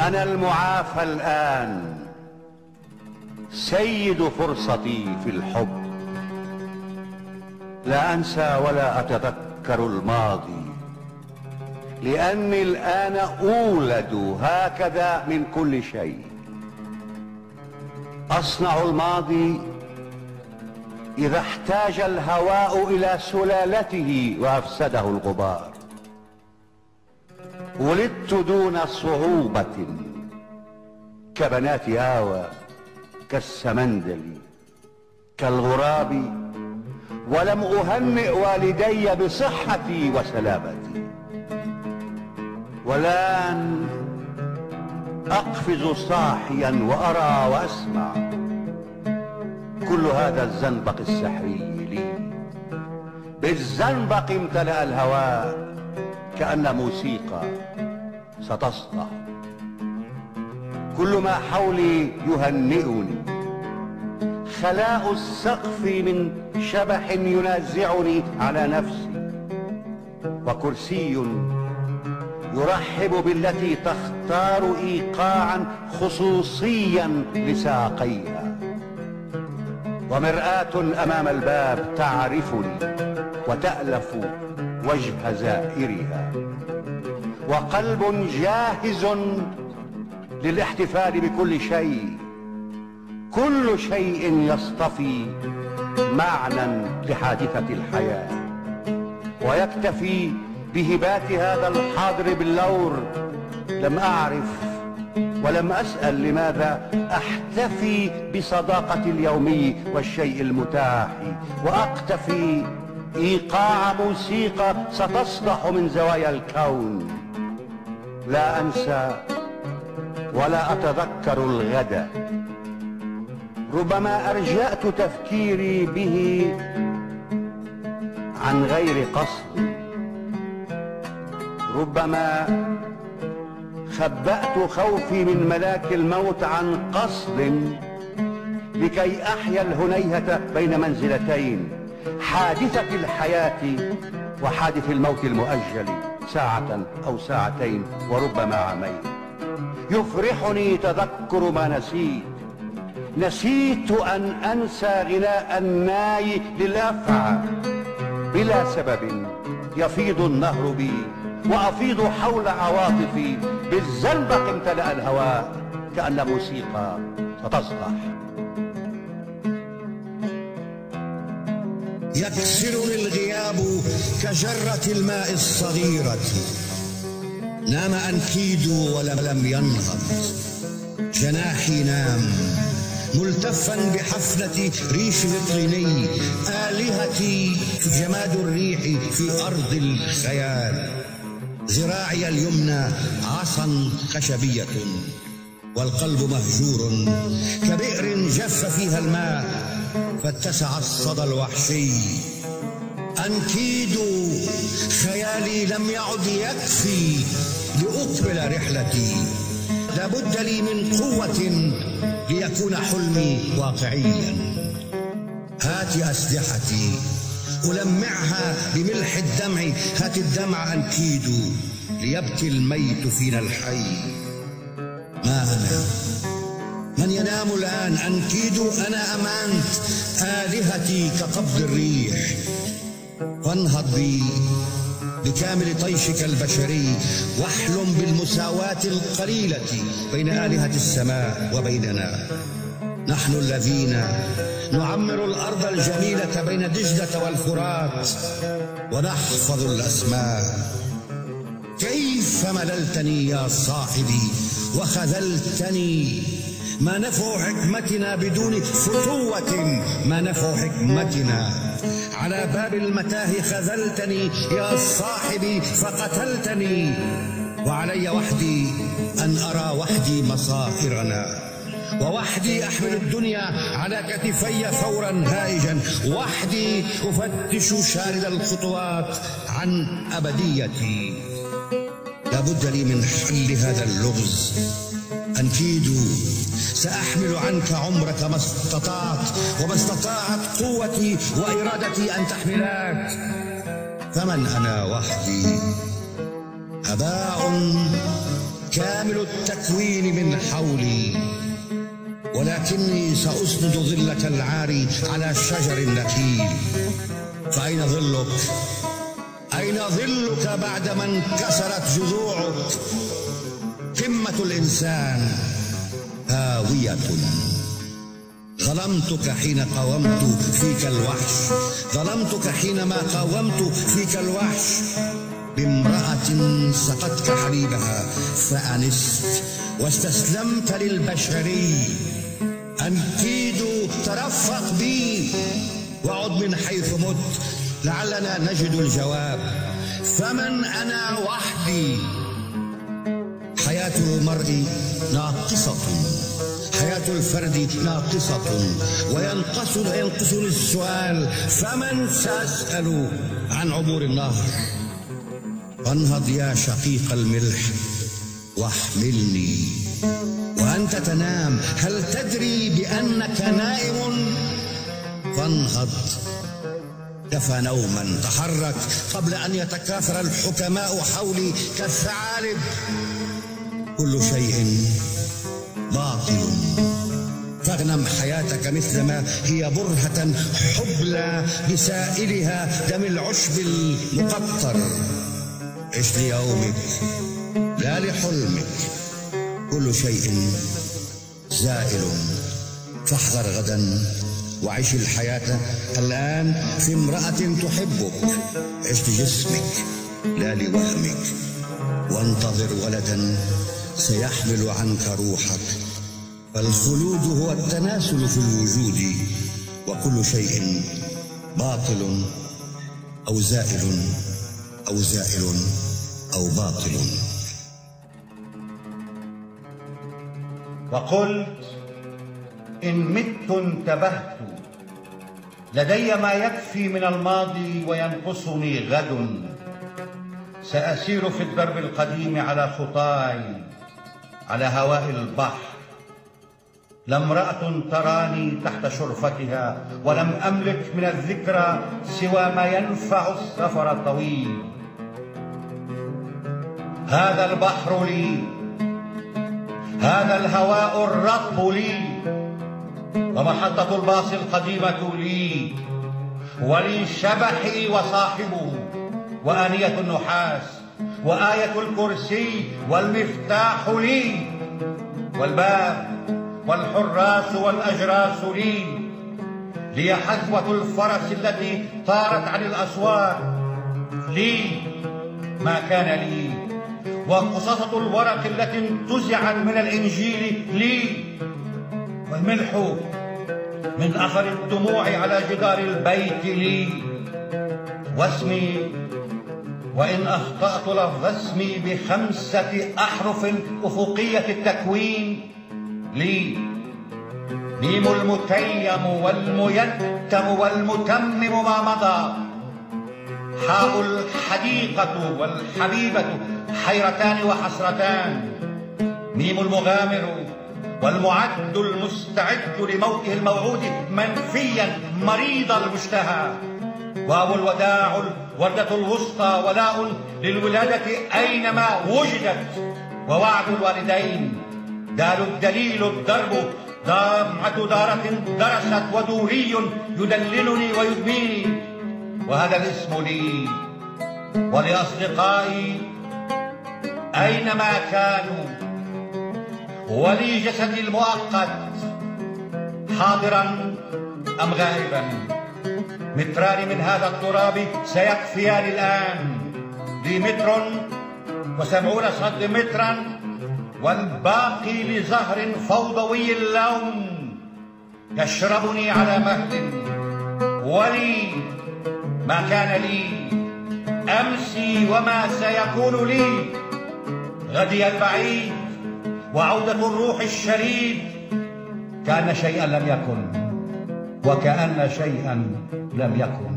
أنا المعافى الآن. سيد فرصتي في الحب. لا أنسى ولا أتذكر الماضي. لأني الآن أولد هكذا من كل شيء. أصنع الماضي إذا احتاج الهواء إلى سلالته وأفسده الغبار. ولدت دون صعوبة كبنات آوى كالسمندل كالغراب ولم أهنئ والدي بصحتي وسلامتي. والآن أقفز صاحيا وأرى وأسمع كل هذا الزنبق السحري لي. بالزنبق امتلأ الهواء كأن موسيقى ستصدح كل ما حولي يهنئني. خلاء السقف من شبح ينازعني على نفسي. وكرسي يرحب بالتي تختار ايقاعا خصوصيا لساقيها. ومرآة أمام الباب تعرفني وتألف وجه زائرها. وقلب جاهز للاحتفال بكل شيء. كل شيء يصطفي معنى لحادثة الحياة. ويكتفي بهبات هذا الحاضر باللور. لم أعرف ولم أسأل لماذا أحتفي بصداقة اليومي والشيء المتاح. وأقتفي إيقاع موسيقى ستصدح من زوايا الكون. لا أنسى ولا أتذكر الغد. ربما أرجأت تفكيري به عن غير قصد. ربما خبأت خوفي من ملاك الموت عن قصد لكي أحيا الهنيهة بين منزلتين حادثة الحياة وحادث الموت المؤجل. ساعة أو ساعتين وربما عامين. يفرحني تذكر ما نسيت. نسيت أن أنسى غناء الناي للأفعى بلا سبب يفيض النهر بي وأفيض حول عواطفي. بالزنبق امتلأ الهواء كأن موسيقى ستصدح يكسرني الغياب كجرة الماء الصغيرة. نام أنكيد ولم ينهض. جناحي نام ملتفا بحفنة ريش الطيني آلهتي جماد الريح في أرض الخيال. ذراعي اليمنى عصا خشبية. والقلب مهجور كبئر جف فيها الماء فاتسع الصدى الوحشي. أنكيد خيالي لم يعد يكفي لأكمل رحلتي. لابد لي من قوة ليكون حلمي واقعيا. هات أسلحتي ألمعها بملح الدمع. هات الدمع أنكيد ليبكي الميت فينا الحي. أنا من ينام الآن أنكيد أنا أمانت آلهتي كقبض الريح. وانهض بي بكامل طيشك البشري. واحلم بالمساواة القليلة بين آلهة السماء وبيننا. نحن الذين نعمر الأرض الجميلة بين دجلة والفرات. ونحفظ الأسماء. كيف مللتني يا صاحبي وخذلتني؟ ما نفع حكمتنا بدون فتوة. ما نفع حكمتنا؟ على باب المتاهي خذلتني يا صاحبي فقتلتني. وعلي وحدي أن أرى وحدي مصائرنا. ووحدي أحمل الدنيا على كتفي فورا هائجا. وحدي أفتش شارد الخطوات عن أبديتي. لابد لي من حل هذا اللغز. أنكيد سأحمل عنك عمرك ما استطعت وما استطاعت قوتي وإرادتي أن تحملاك فمن أنا وحدي؟ هباء كامل التكوين من حولي. ولكني سأسند ظلك العاري على شجر النخيل. فأين ظلك؟ أين ظلك بعدما انكسرت جذوعك؟ قمة الإنسان هاوية ظلمتك حين قاومت فيك الوحش. ظلمتك حينما قاومت فيك الوحش. بامرأة سقتك حليبها فأنست واستسلمت للبشري أنكيد ترفق بي. وعد من حيث مت. لعلنا نجد الجواب. فمن أنا وحدي؟ حياة المرء ناقصة. حياة الفرد ناقصة. وينقص ينقصني السؤال فمن سأسأل عن عبور النهر؟ فانهض يا شقيق الملح واحملني. وأنت تنام هل تدري بأنك نائم؟ فانهض. كفى نوما تحرك قبل أن يتكاثر الحكماء حولي كالثعالب. كل شيء باطل. فاغنم حياتك مثلما هي برهة حبلى بسائلها دم العشب المقطر. عش ليومك لا لحلمك. كل شيء زائل. فاحذر غدا وعش الحياة الآن في امرأة تحبك. عش لجسمك لا لوهمك. وانتظر ولدا سيحمل عنك روحك. فالخلود هو التناسل في الوجود وكل شيء باطل أو زائل أو زائل أو باطل. وقلت إن مت انتبهت. لدي ما يكفي من الماضي وينقصني غد. سأسير في الدرب القديم على خطاي على هواء البحر. لا امرأة تراني تحت شرفتها ولم أملك من الذكرى سوى ما ينفع السفر الطويل. هذا البحر لي هذا الهواء الرطب لي. ومحطة الباص القديمة لي ولي شبحي وصاحبه وآنية النحاس وآية الكرسي والمفتاح لي والباب والحراس والأجراس لي. لي حذوة الفرس التي طارت عن الأسوار. لي ما كان لي وقصصة الورق التي انتزعت من الإنجيل. لي والملح من أثر الدموع على جدار البيت لي. واسمي وإن أخطأت لفظ اسمي بخمسة أحرف أفقية التكوين لي. ميم المتيم والميتم والمتمم ما مضى. حاء الحديقة والحبيبة حيرتان وحسرتان. ميم المغامر والمعد المستعد لموته الموعود منفيا مريض المشتهى. واو الوداع الوردة الوسطى ولاء للولادة أينما وجدت. ووعد الوالدين دال الدليل الضرب ضامعة دارة درست ودوري يدللني ويدميني. وهذا الاسم لي ولأصدقائي أينما كانوا ولي جسدي المؤقت. حاضرا أم غائبا؟ متران من هذا التراب سيكفيان الآن. لي متر وسبعون سنتيمترا والباقي لزهر فوضوي اللون يشربني على مهل. ولي ما كان لي. أمسي وما سيكون لي. غدي البعيد. وعودة الروح الشريد كان شيئا لم يكن وكأن شيئا لم يكن.